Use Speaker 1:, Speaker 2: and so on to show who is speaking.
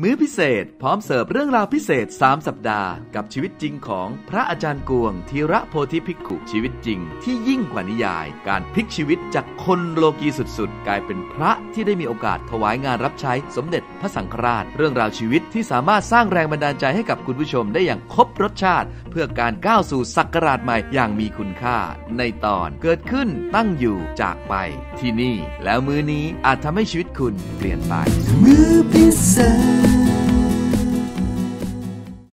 Speaker 1: มื้อพิเศษพร้อมเสิร์ฟเรื่องราวพิเศษ 3 สัปดาห์ กับชีวิตจริงของพระอาจารย์กวงธีระโพธิภิกขุชีวิตจริง ที่ยิ่งกว่านิยาย การพลิกชีวิตจากคนโลกีสุดๆ กลายเป็นพระที่ได้มีโอกาสถวายงานรับใช้สมเด็จพระสังฆราช เรื่องราวชีวิตที่สามารถสร้างแรงบันดาลใจให้กับคุณผู้ชมได้อย่างครบรสชาติ เพื่อการก้าวสู่ศักราชใหม่อย่างมีคุณค่า ในตอนเกิดขึ้นตั้งอยู่จากไปที่นี่ แล้วมื้อนี้อาจทำให้ชีวิตคุณเปลี่ยนไป
Speaker 2: มื้อพิเศษ